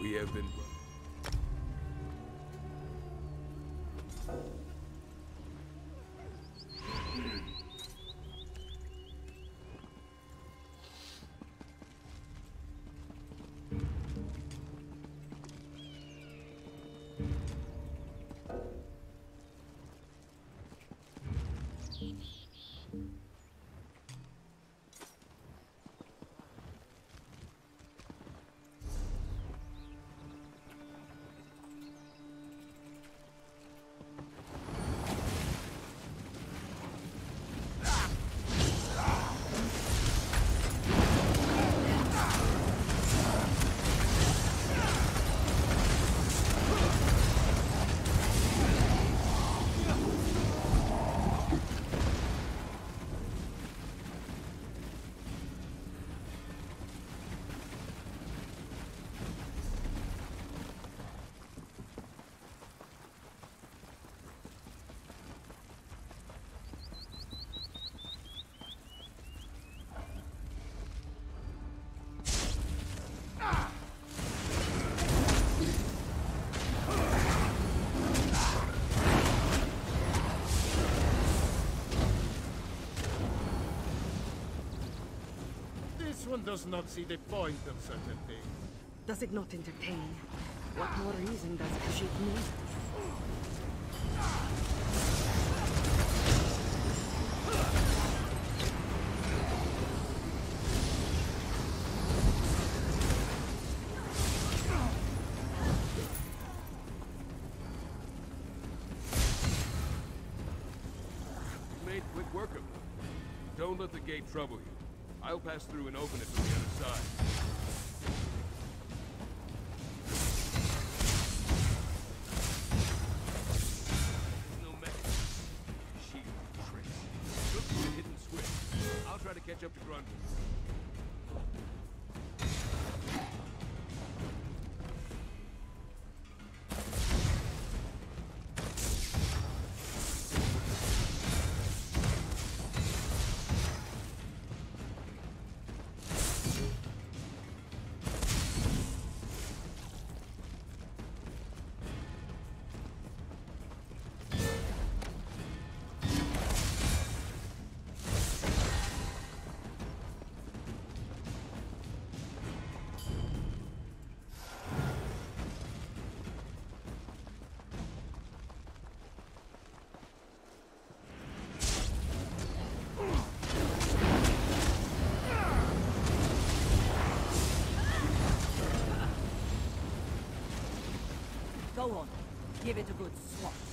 We have been... one does not see the point of such a thing. Does it not entertain? What more reason does Kashyyyk need? You quick work of them. Don't let the gate trouble you. I'll pass through and open it from the other side. On. Give it a good swat.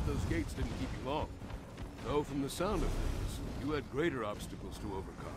glad those gates didn't keep you long. Though from the sound of things, you had greater obstacles to overcome.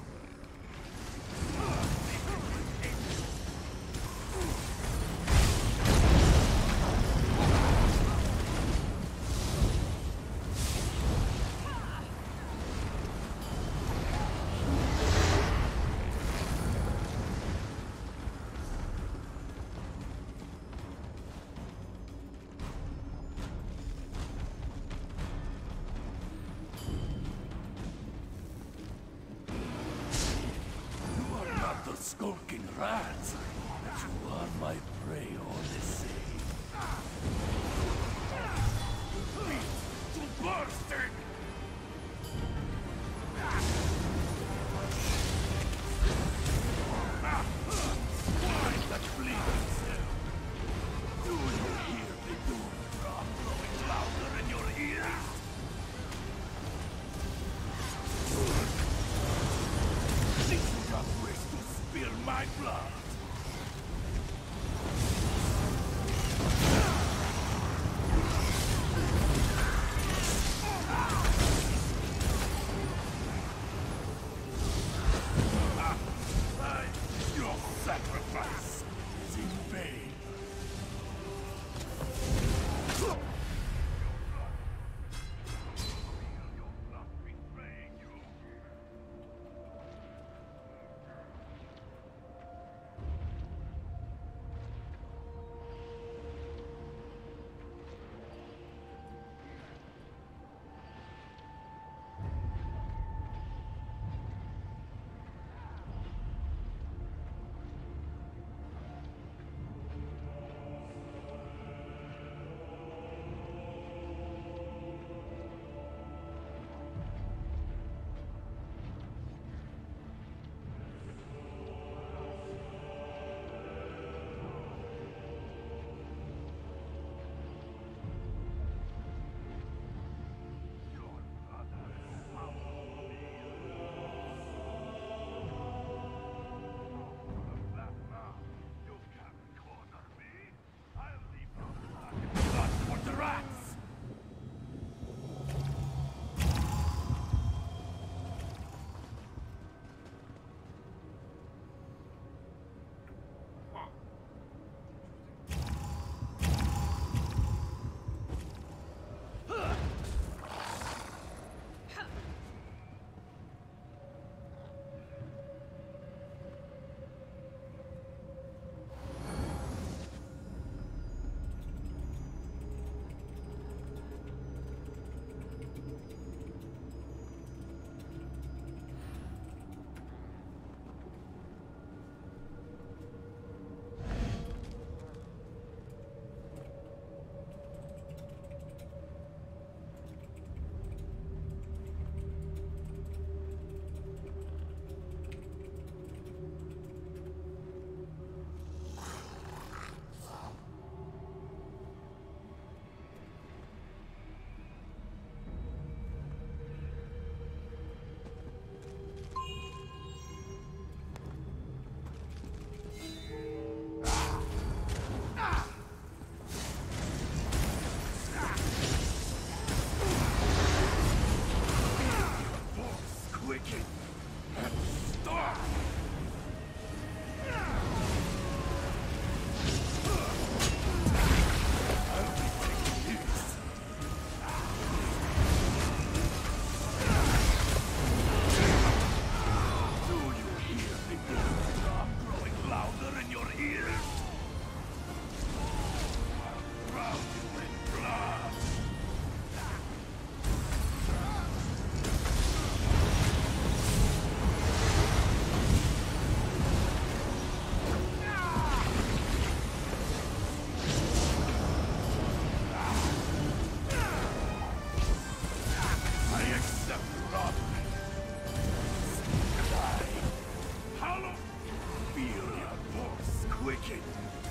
Quicken!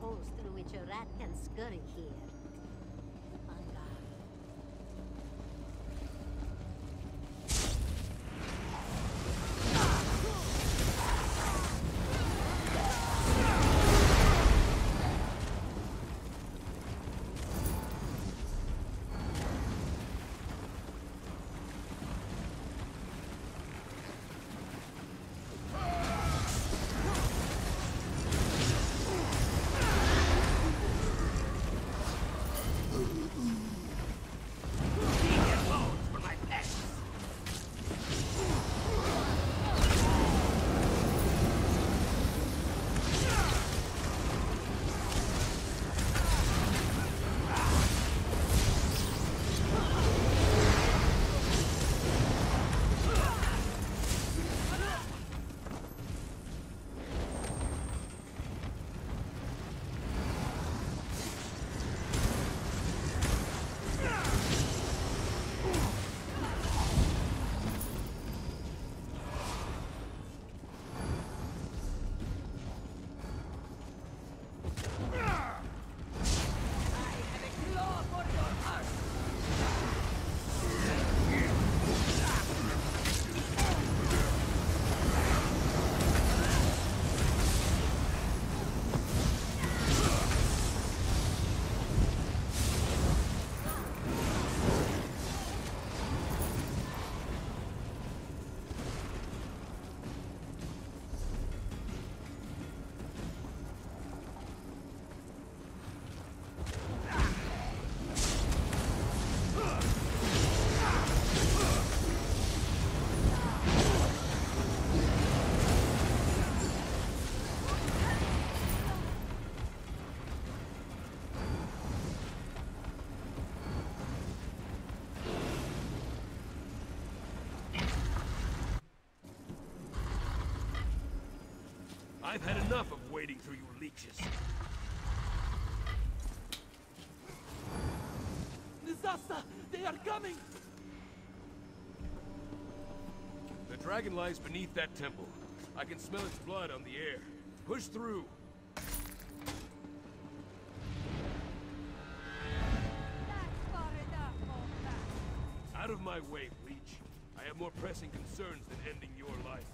Holes through which a rat can scurry here. I've had enough of wading through you leeches. Disaster! They are coming! The dragon lies beneath that temple. I can smell its blood on the air. Push through. That's far enough. Out of my way, Leech. I have more pressing concerns than ending your life.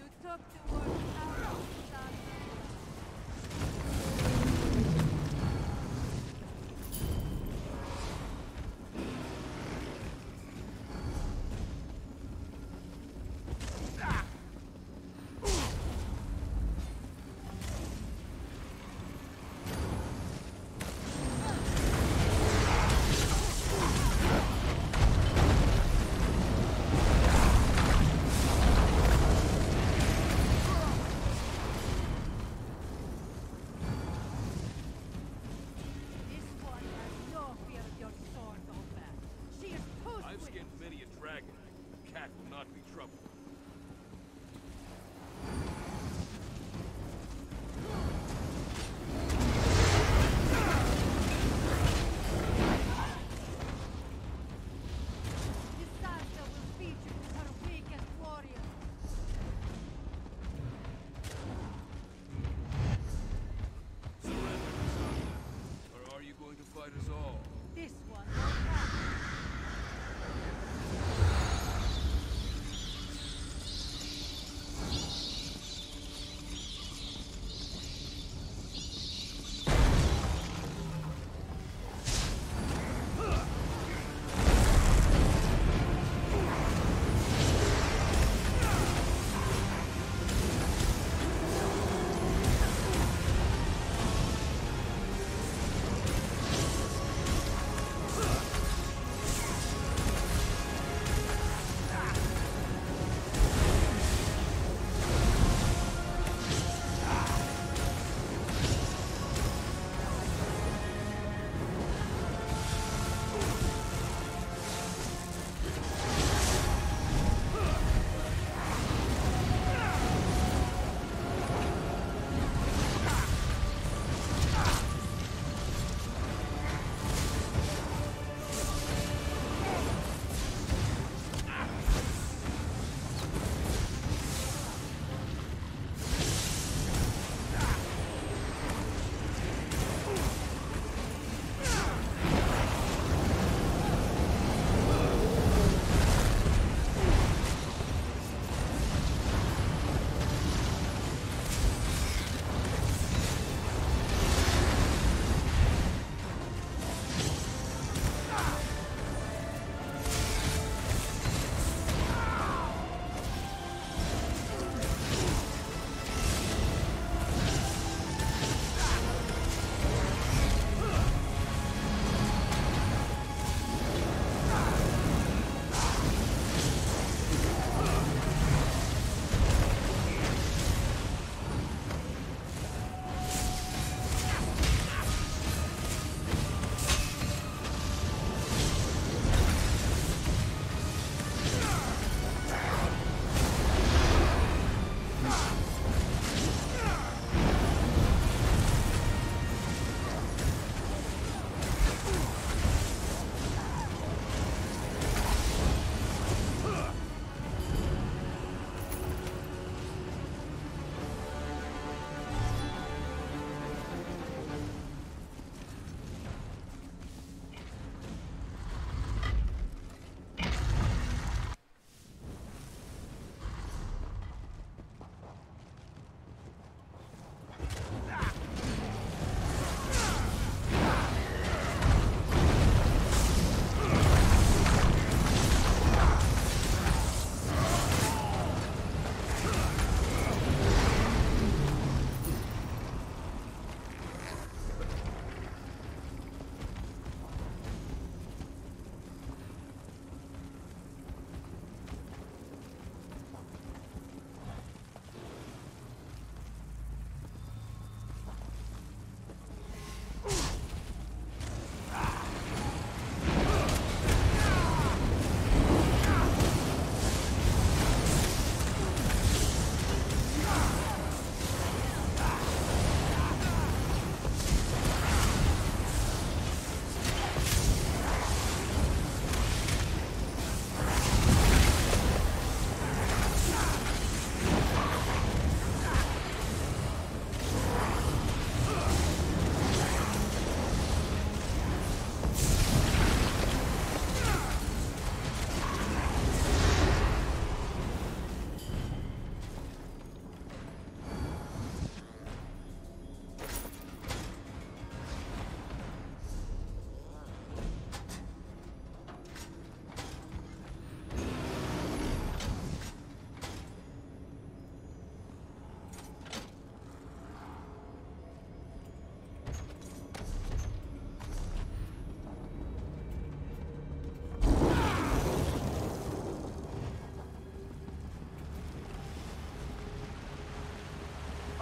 You took the word out of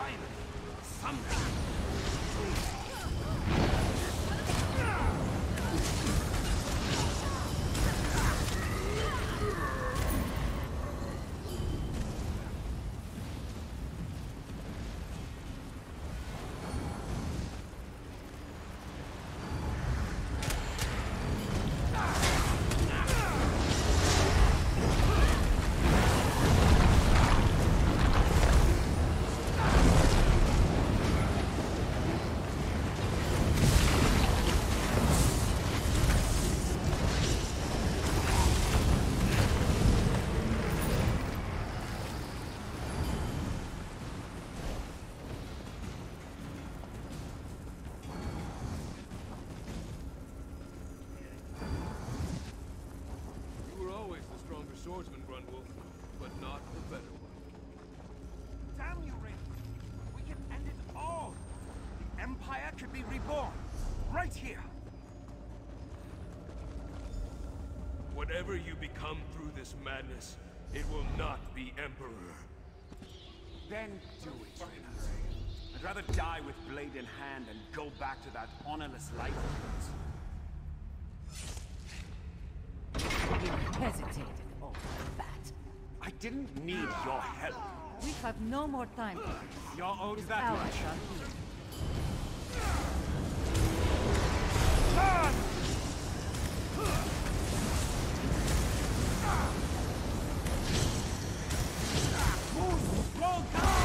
Five, something, two, swordsman, Grundwulf, but not the better one. Damn you, Ring! We can end it all! The Empire could be reborn! Right here! Whatever you become through this madness, it will not be Emperor. Then do it, Reynard. I'd rather die with blade in hand than go back to that honorless life of yours. You hesitated over that. I didn't need your help. We have no more time. You're owed His that much. here. Won't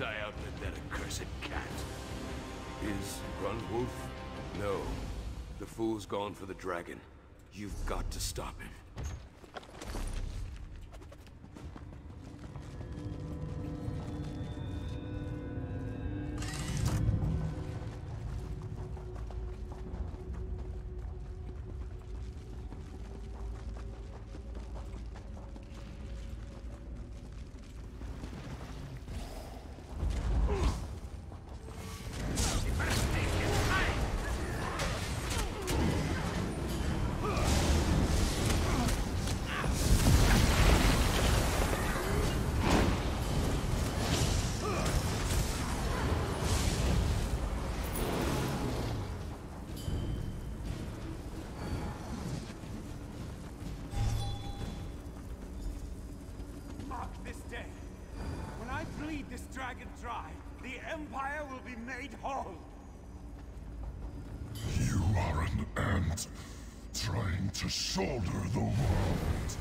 I outwit that accursed cat. Is Grundwulf? No. The fool's gone for the dragon. You've got to stop him. Dry, the Empire will be made whole. You are an ant trying to shoulder the world.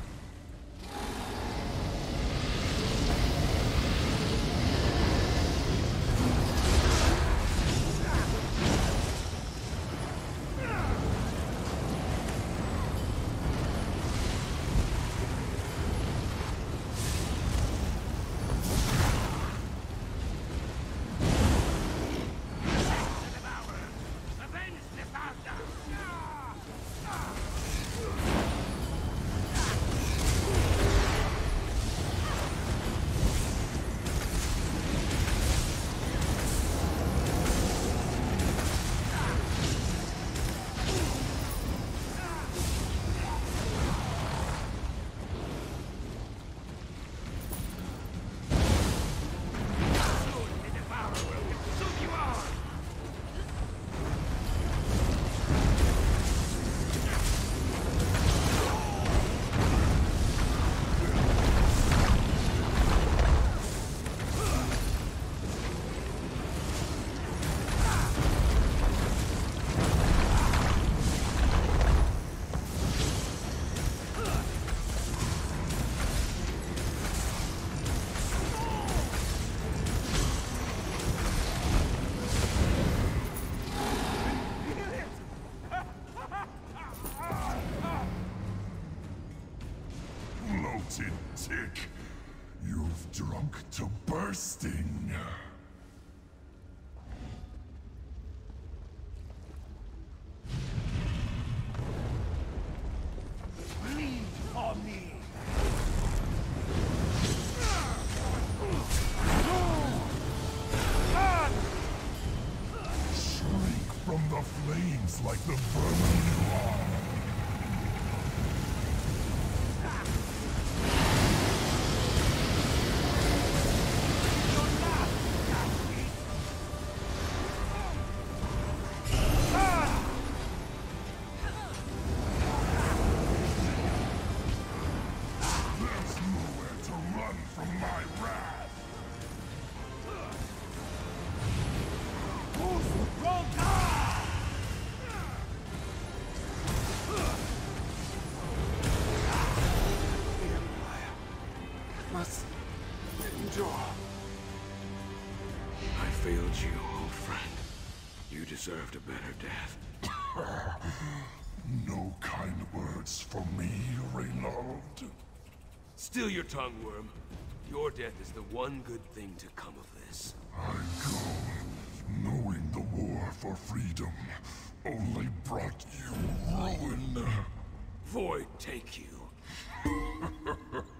Reynald. Still your tongue, Worm. Your death is the one good thing to come of this. I go, knowing the war for freedom only brought you ruin. Void take you.